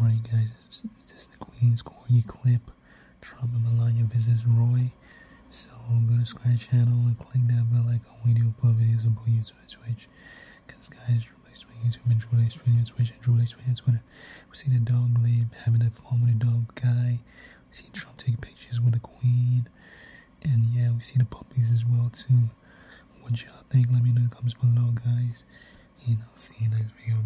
Alright guys, this, is the Queen's Corgi clip. Trump and Melania visits Roy. So go to Scratch channel and click that bell icon when you upload videos on both YouTube and Twitch. Because guys, Drew Swing YouTube and Drew Blaze Video Twitch and Drew Blaze Video Twitter. We see the dog lib having that fun with the dog guy. We see Trump take pictures with the Queen. And yeah, we see the puppies as well too. What y'all think? Let me know in the comments below guys. You know, see you next video.